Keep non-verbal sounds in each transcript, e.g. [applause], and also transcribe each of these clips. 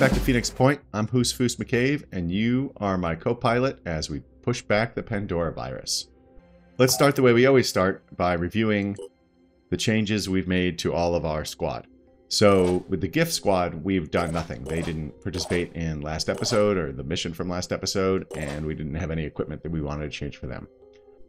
back to Phoenix Point. I'm Hoosfoos McCave, and you are my co-pilot as we push back the Pandoravirus. Let's start the way we always start, by reviewing the changes we've made to all of our squad. So, with the gift squad, we've done nothing. They didn't participate in last episode or the mission from last episode, and we didn't have any equipment that we wanted to change for them.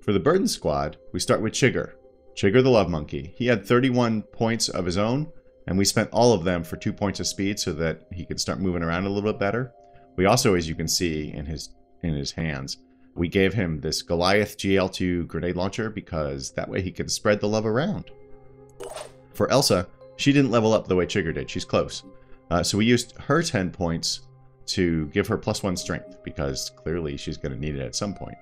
For the burden squad, we start with Chigger. Chigger the Love Monkey. He had 31 points of his own, and we spent all of them for two points of speed so that he could start moving around a little bit better. We also, as you can see in his in his hands, we gave him this Goliath GL2 grenade launcher because that way he can spread the love around. For Elsa, she didn't level up the way Chigger did. She's close. Uh, so we used her 10 points to give her plus one strength because clearly she's going to need it at some point.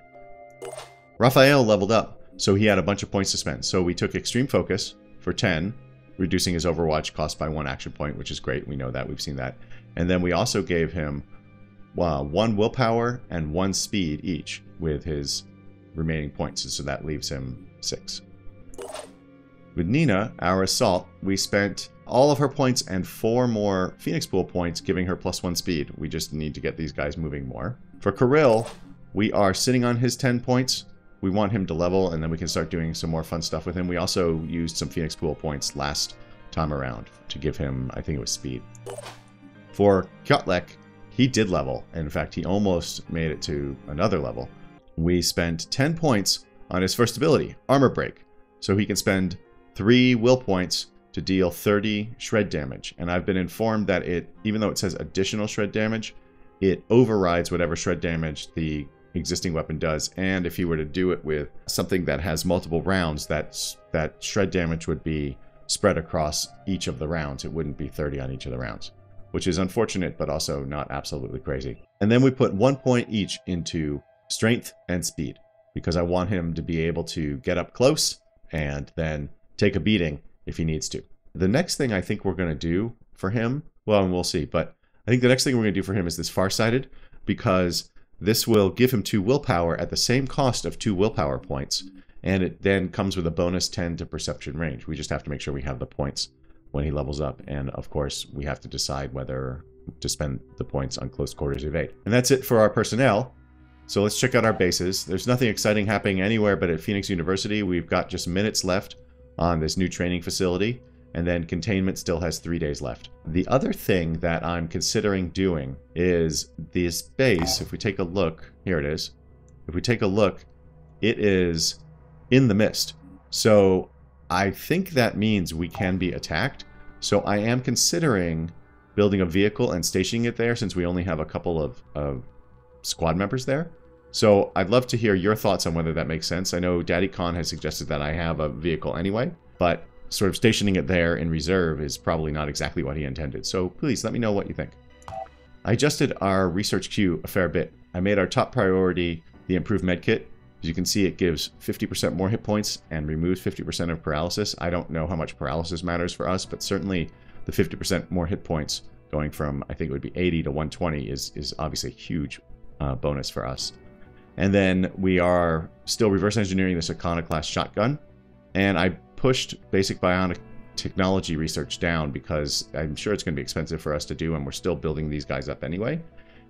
Raphael leveled up, so he had a bunch of points to spend. So we took Extreme Focus for 10, reducing his Overwatch cost by one action point, which is great. We know that. We've seen that. And then we also gave him uh, one willpower and one speed each with his remaining points. And So that leaves him six. With Nina, our assault, we spent all of her points and four more Phoenix Pool points, giving her plus one speed. We just need to get these guys moving more. For Kirill, we are sitting on his 10 points, we want him to level, and then we can start doing some more fun stuff with him. We also used some Phoenix Pool points last time around to give him, I think it was speed. For Kjotlek, he did level. In fact, he almost made it to another level. We spent 10 points on his first ability, Armor Break, so he can spend 3 will points to deal 30 shred damage. And I've been informed that it, even though it says additional shred damage, it overrides whatever shred damage the existing weapon does. And if you were to do it with something that has multiple rounds, that that shred damage would be spread across each of the rounds. It wouldn't be 30 on each of the rounds, which is unfortunate, but also not absolutely crazy. And then we put one point each into strength and speed because I want him to be able to get up close and then take a beating if he needs to. The next thing I think we're going to do for him, well, and we'll see, but I think the next thing we're going to do for him is this Farsighted because this will give him two willpower at the same cost of two willpower points, and it then comes with a bonus 10 to perception range. We just have to make sure we have the points when he levels up, and of course, we have to decide whether to spend the points on close quarters evade. And that's it for our personnel. So let's check out our bases. There's nothing exciting happening anywhere but at Phoenix University. We've got just minutes left on this new training facility and then containment still has three days left. The other thing that I'm considering doing is this base, if we take a look, here it is. If we take a look, it is in the mist. So I think that means we can be attacked. So I am considering building a vehicle and stationing it there since we only have a couple of, of squad members there. So I'd love to hear your thoughts on whether that makes sense. I know Daddy Khan has suggested that I have a vehicle anyway, but sort of stationing it there in reserve is probably not exactly what he intended. So please let me know what you think. I adjusted our research queue a fair bit. I made our top priority the improved medkit. As you can see, it gives 50% more hit points and removes 50% of paralysis. I don't know how much paralysis matters for us, but certainly the 50% more hit points going from, I think it would be 80 to 120 is, is obviously a huge uh, bonus for us. And then we are still reverse engineering this Akana class shotgun. And I pushed basic bionic technology research down because I'm sure it's going to be expensive for us to do, and we're still building these guys up anyway.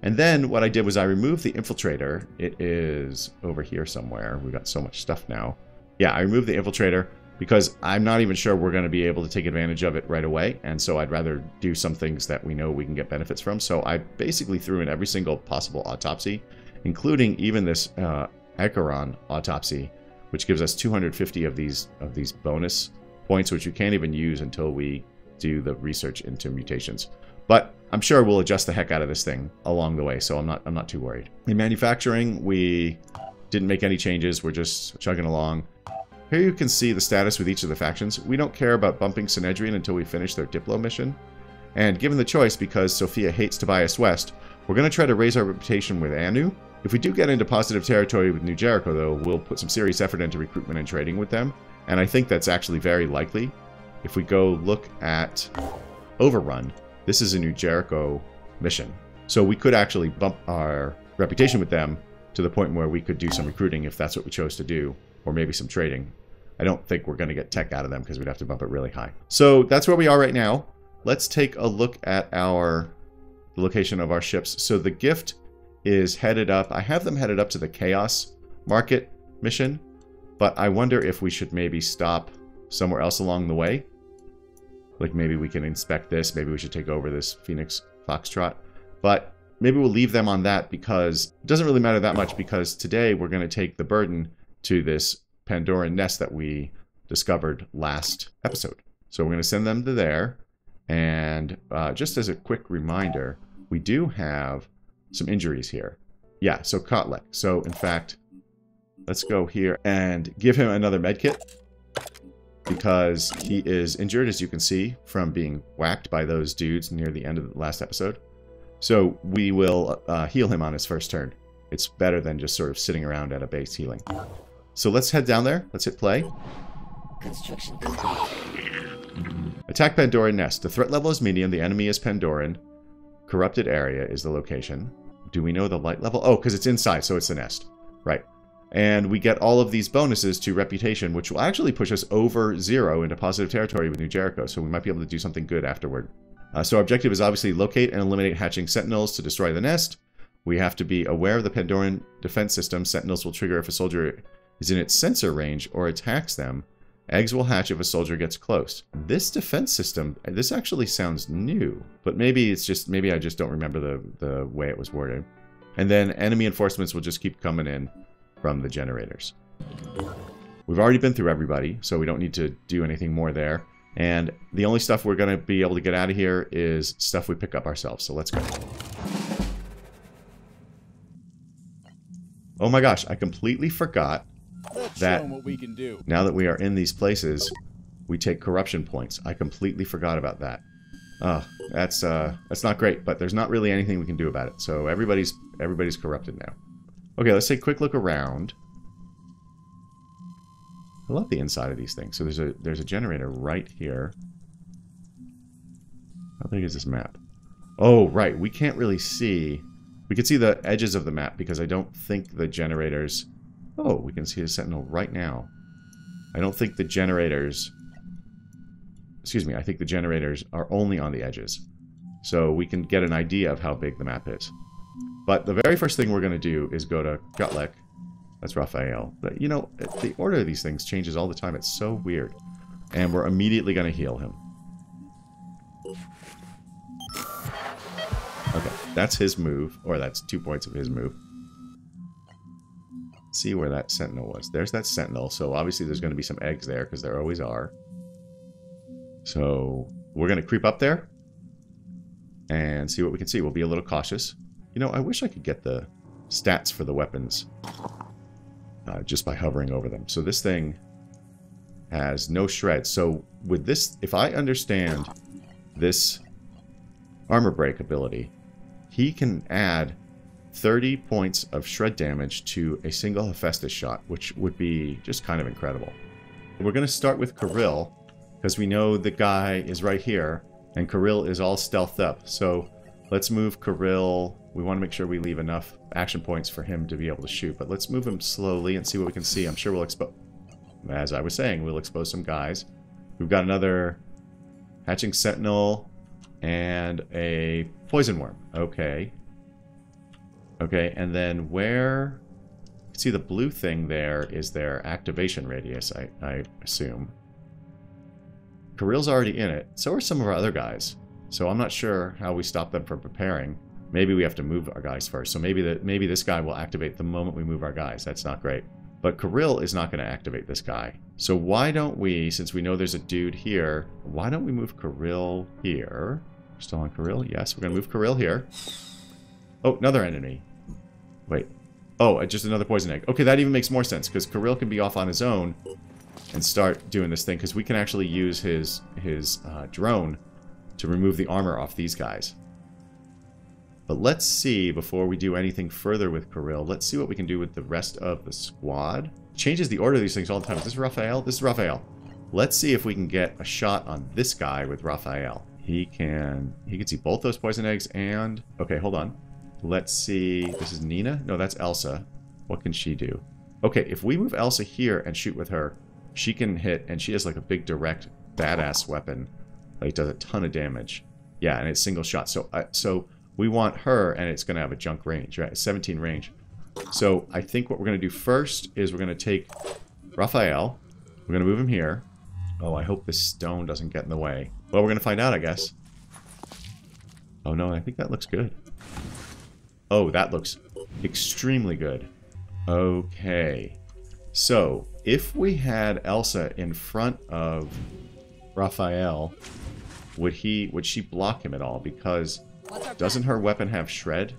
And then what I did was I removed the infiltrator. It is over here somewhere. We've got so much stuff now. Yeah, I removed the infiltrator because I'm not even sure we're going to be able to take advantage of it right away. And so I'd rather do some things that we know we can get benefits from. So I basically threw in every single possible autopsy, including even this uh, autopsy, which gives us 250 of these of these bonus points, which you can't even use until we do the research into mutations. But I'm sure we'll adjust the heck out of this thing along the way, so I'm not I'm not too worried. In manufacturing, we didn't make any changes. We're just chugging along. Here you can see the status with each of the factions. We don't care about bumping Synedrion until we finish their Diplo mission. And given the choice, because Sophia hates Tobias West, we're going to try to raise our reputation with Anu if we do get into positive territory with New Jericho, though, we'll put some serious effort into recruitment and trading with them. And I think that's actually very likely. If we go look at Overrun, this is a New Jericho mission. So we could actually bump our reputation with them to the point where we could do some recruiting if that's what we chose to do, or maybe some trading. I don't think we're going to get tech out of them because we'd have to bump it really high. So that's where we are right now. Let's take a look at our the location of our ships. So the gift is headed up. I have them headed up to the Chaos Market mission, but I wonder if we should maybe stop somewhere else along the way. Like maybe we can inspect this. Maybe we should take over this Phoenix Foxtrot. But maybe we'll leave them on that because it doesn't really matter that much because today we're going to take the burden to this Pandoran nest that we discovered last episode. So we're going to send them to there. And uh, just as a quick reminder, we do have some injuries here. Yeah, so Kotlek. So in fact, let's go here and give him another medkit because he is injured, as you can see, from being whacked by those dudes near the end of the last episode. So we will uh, heal him on his first turn. It's better than just sort of sitting around at a base healing. So let's head down there. Let's hit play. Construction Attack Pandoran Nest. The threat level is medium. The enemy is Pandoran. Corrupted area is the location. Do we know the light level? Oh, because it's inside, so it's the nest. Right. And we get all of these bonuses to reputation, which will actually push us over zero into positive territory with New Jericho, so we might be able to do something good afterward. Uh, so our objective is obviously locate and eliminate hatching sentinels to destroy the nest. We have to be aware of the Pandoran defense system. Sentinels will trigger if a soldier is in its sensor range or attacks them. Eggs will hatch if a soldier gets close. This defense system, this actually sounds new, but maybe it's just, maybe I just don't remember the, the way it was worded. And then enemy enforcements will just keep coming in from the generators. We've already been through everybody, so we don't need to do anything more there. And the only stuff we're going to be able to get out of here is stuff we pick up ourselves. So let's go. Oh my gosh, I completely forgot that now that we are in these places, we take corruption points. I completely forgot about that. Oh, that's uh, that's not great, but there's not really anything we can do about it. So everybody's everybody's corrupted now. Okay, let's take a quick look around. I love the inside of these things. So there's a there's a generator right here. How big is this map? Oh, right. We can't really see. We can see the edges of the map because I don't think the generators... Oh, we can see a sentinel right now. I don't think the generators... Excuse me, I think the generators are only on the edges. So we can get an idea of how big the map is. But the very first thing we're going to do is go to Gutlek that's Raphael. But, you know, the order of these things changes all the time. It's so weird. And we're immediately going to heal him. Okay, that's his move. Or that's two points of his move. See where that sentinel was. There's that sentinel. So obviously there's going to be some eggs there, because there always are. So we're going to creep up there. And see what we can see. We'll be a little cautious. You know, I wish I could get the stats for the weapons uh, just by hovering over them. So this thing has no shred. So with this, if I understand this armor break ability, he can add 30 points of shred damage to a single Hephaestus shot, which would be just kind of incredible. We're going to start with Kirill, because we know the guy is right here, and Kirill is all stealthed up. So let's move Kirill we want to make sure we leave enough action points for him to be able to shoot. But let's move him slowly and see what we can see. I'm sure we'll expose... As I was saying, we'll expose some guys. We've got another hatching sentinel and a poison worm. Okay. Okay, and then where... See the blue thing there is their activation radius, I, I assume. Kirill's already in it. So are some of our other guys. So I'm not sure how we stop them from preparing. Maybe we have to move our guys first. So maybe that maybe this guy will activate the moment we move our guys. That's not great. But Kirill is not going to activate this guy. So why don't we, since we know there's a dude here, why don't we move Kirill here? Still on Kirill? Yes, we're going to move Kirill here. Oh, another enemy. Wait. Oh, just another poison egg. Okay, that even makes more sense, because Kirill can be off on his own and start doing this thing, because we can actually use his, his uh, drone to remove the armor off these guys. But let's see, before we do anything further with Kirill, let's see what we can do with the rest of the squad. Changes the order of these things all the time. Is this Raphael? This is Raphael. Let's see if we can get a shot on this guy with Raphael. He can... He can see both those poison eggs and... Okay, hold on. Let's see... This is Nina? No, that's Elsa. What can she do? Okay, if we move Elsa here and shoot with her, she can hit, and she has like a big direct badass weapon. Like, does a ton of damage. Yeah, and it's single shot. So, uh, so we want her, and it's going to have a junk range, right? 17 range. So I think what we're going to do first is we're going to take Raphael. We're going to move him here. Oh, I hope this stone doesn't get in the way. Well, we're going to find out, I guess. Oh, no, I think that looks good. Oh, that looks extremely good. Okay. So, if we had Elsa in front of Raphael, would he would she block him at all? Because doesn't her weapon have shred?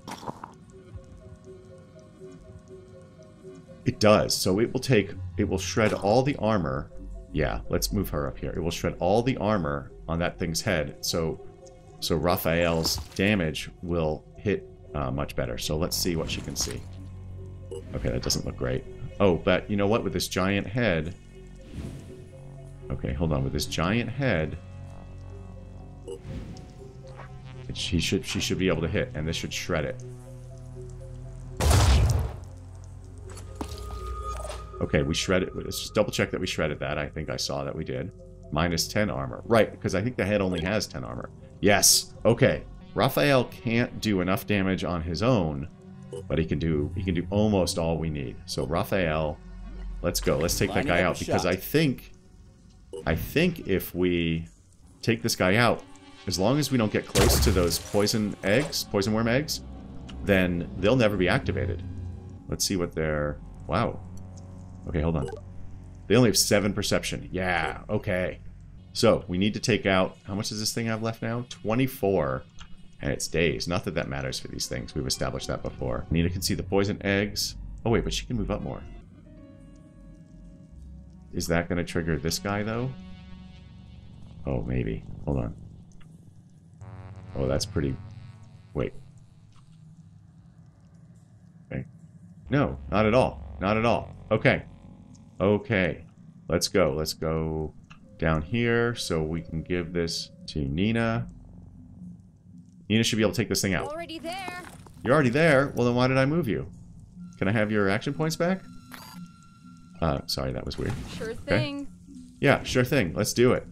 It does. So it will take it will shred all the armor. Yeah, let's move her up here. It will shred all the armor on that thing's head. So so Raphael's damage will hit uh, much better. So let's see what she can see. Okay, that doesn't look great. Oh, but you know what? With this giant head... Okay, hold on. With this giant head... She should, she should be able to hit, and this should shred it. Okay, we shredded... Let's just double check that we shredded that. I think I saw that we did. Minus 10 armor. Right, because I think the head only has 10 armor. Yes. Okay. Raphael can't do enough damage on his own but he can do he can do almost all we need. So Raphael, let's go. Let's take that guy out because I think I think if we take this guy out, as long as we don't get close to those poison eggs, poison worm eggs, then they'll never be activated. Let's see what they're... Wow. Okay, hold on. They only have 7 perception. Yeah, okay. So, we need to take out... How much does this thing have left now? 24 and it's days. Not that that matters for these things. We've established that before. Nina can see the poison eggs. Oh, wait, but she can move up more. Is that going to trigger this guy, though? Oh, maybe. Hold on. Oh, that's pretty... Wait. Okay. No, not at all. Not at all. Okay. Okay. Let's go. Let's go down here so we can give this to Nina. Nina should be able to take this thing out. Already there. You're already there? Well, then why did I move you? Can I have your action points back? Uh, sorry, that was weird. Sure thing. Okay. Yeah, sure thing. Let's do it.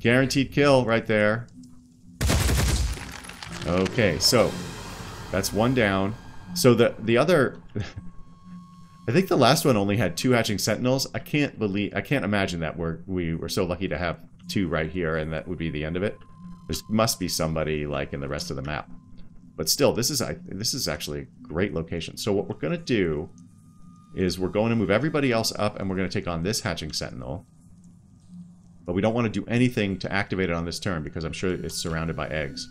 Guaranteed kill right there. Okay, so that's one down. So the the other [laughs] I think the last one only had two hatching sentinels. I can't believe I can't imagine that we're we were so lucky to have two right here and that would be the end of it. There must be somebody like in the rest of the map. But still, this is this is actually a great location. So what we're going to do is we're going to move everybody else up and we're going to take on this hatching sentinel. But we don't want to do anything to activate it on this turn because I'm sure it's surrounded by eggs.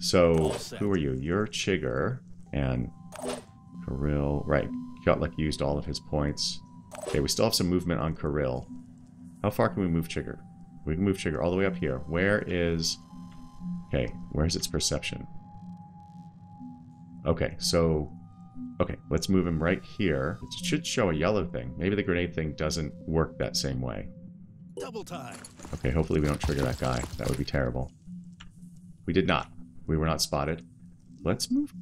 So, who are you? You're Chigger and Kirill. Right, like used all of his points. Okay, we still have some movement on Kirill. How far can we move Chigger? We can move Chigger all the way up here. Where is... Okay, where's its perception? Okay, so... Okay, let's move him right here. It should show a yellow thing. Maybe the grenade thing doesn't work that same way. Double time. Okay, hopefully we don't trigger that guy. That would be terrible. We did not. We were not spotted. Let's move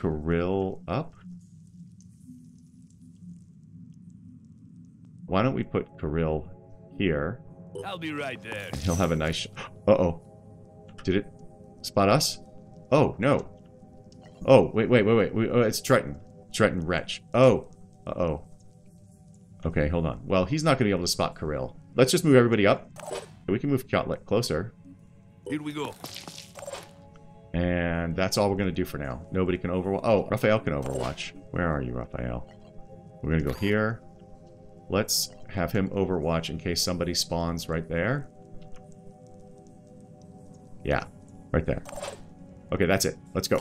Kirill up. Why don't we put Kirill here? I'll be right there. He'll have a nice... Uh-oh. Did it spot us? Oh, no. Oh, wait, wait, wait, wait. Oh, it's Triton. Triton Wretch. Oh. Uh-oh. Okay, hold on. Well, he's not going to be able to spot Kirill. Let's just move everybody up. We can move Kotlet closer. Here we go. And that's all we're going to do for now. Nobody can overwatch. Oh, Raphael can overwatch. Where are you, Raphael? We're going to go here. Let's have him overwatch in case somebody spawns right there. Yeah, right there. Okay, that's it. Let's go.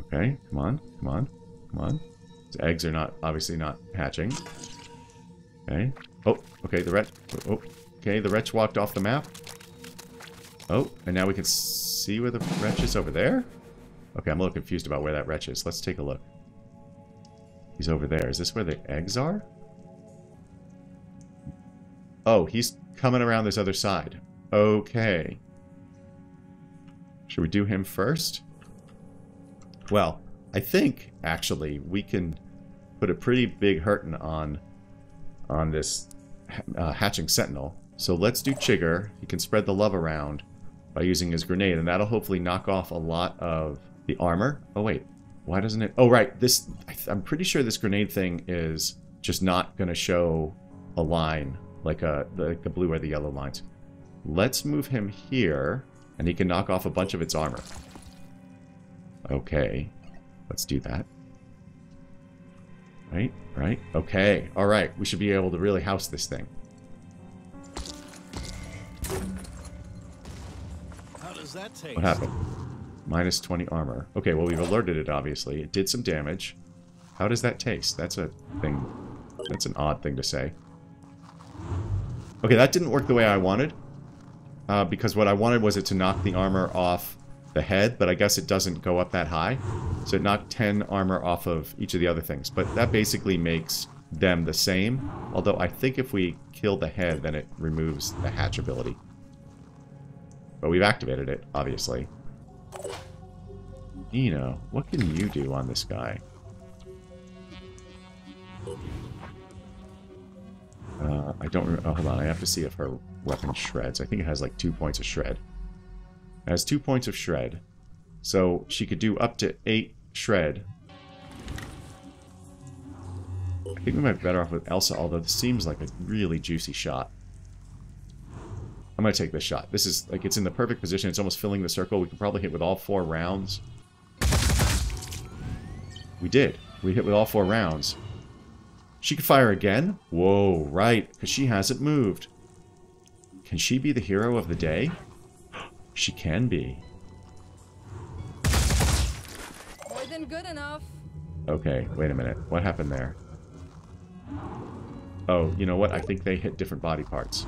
Okay, come on, come on, come on. Eggs are not, obviously not hatching. Okay. Oh, okay, the wretch. Oh, okay, the wretch walked off the map. Oh, and now we can see where the wretch is over there? Okay, I'm a little confused about where that wretch is. Let's take a look. He's over there. Is this where the eggs are? Oh, he's coming around this other side. Okay. Should we do him first? Well, I think, actually, we can put a pretty big hurting on on this uh, hatching sentinel. So let's do Chigger. He can spread the love around. by using his grenade, and that'll hopefully knock off a lot of the armor. Oh, wait. Why doesn't it... Oh, right. This I'm pretty sure this grenade thing is just not going to show a line like a like the blue or the yellow lines. Let's move him here, and he can knock off a bunch of its armor. Okay. Let's do that. Right? Right? Okay. All right. We should be able to really house this thing. How does that take? What happened? Minus 20 armor. Okay, well, we've alerted it, obviously. It did some damage. How does that taste? That's a thing. That's an odd thing to say. Okay, that didn't work the way I wanted. Uh, because what I wanted was it to knock the armor off the head, but I guess it doesn't go up that high. So it knocked 10 armor off of each of the other things. But that basically makes them the same. Although I think if we kill the head, then it removes the hatch ability. But we've activated it, obviously. Nino, what can you do on this guy? Uh, I don't oh, hold on. I have to see if her weapon shreds. I think it has like two points of shred. It has two points of shred. So she could do up to eight shred. I think we might be better off with Elsa, although this seems like a really juicy shot. I'm going to take this shot. This is, like, it's in the perfect position. It's almost filling the circle. We can probably hit with all four rounds. We did. We hit with all four rounds. She could fire again? Whoa, right, because she hasn't moved. Can she be the hero of the day? She can be. More than good enough. Okay, wait a minute. What happened there? Oh, you know what? I think they hit different body parts.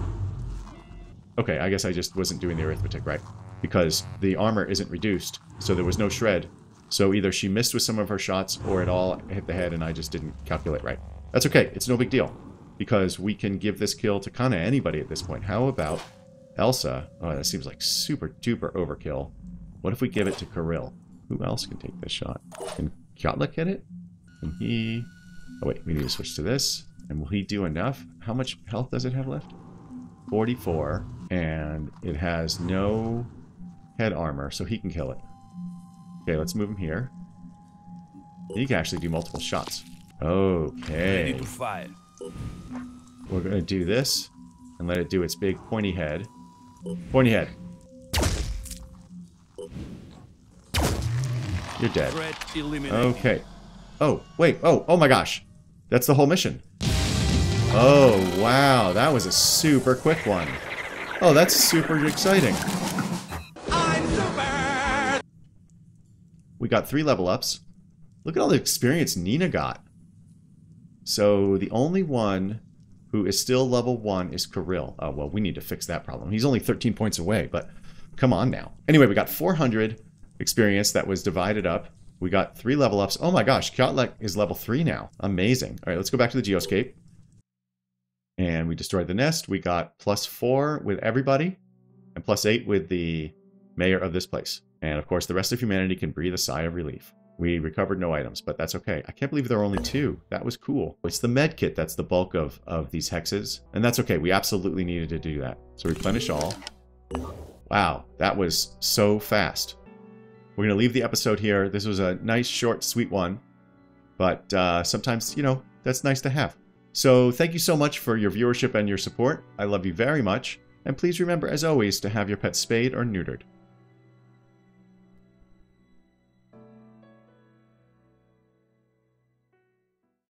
Okay, I guess I just wasn't doing the arithmetic right. Because the armor isn't reduced, so there was no shred. So either she missed with some of her shots, or it all hit the head and I just didn't calculate right. That's okay, it's no big deal. Because we can give this kill to kinda anybody at this point. How about Elsa? Oh, that seems like super duper overkill. What if we give it to Kirill? Who else can take this shot? Can Kjotlik hit it? Can he... Oh wait, we need to switch to this. And will he do enough? How much health does it have left? 44. And it has no head armor, so he can kill it. Okay, let's move him here. You can actually do multiple shots. Okay. Ready to fire. We're going to do this and let it do its big pointy head. Pointy head. You're dead. Okay. Oh, wait. Oh, oh my gosh. That's the whole mission. Oh, wow. That was a super quick one. Oh, that's super exciting. Got three level ups. Look at all the experience Nina got. So the only one who is still level one is Kirill. Oh, well, we need to fix that problem. He's only 13 points away, but come on now. Anyway, we got 400 experience that was divided up. We got three level ups. Oh my gosh, Kjotlik is level three now. Amazing. All right, let's go back to the geoscape. And we destroyed the nest. We got plus four with everybody and plus eight with the mayor of this place. And of course, the rest of humanity can breathe a sigh of relief. We recovered no items, but that's okay. I can't believe there are only two. That was cool. It's the med kit that's the bulk of, of these hexes. And that's okay. We absolutely needed to do that. So replenish all. Wow, that was so fast. We're going to leave the episode here. This was a nice, short, sweet one. But uh, sometimes, you know, that's nice to have. So thank you so much for your viewership and your support. I love you very much. And please remember, as always, to have your pet spayed or neutered.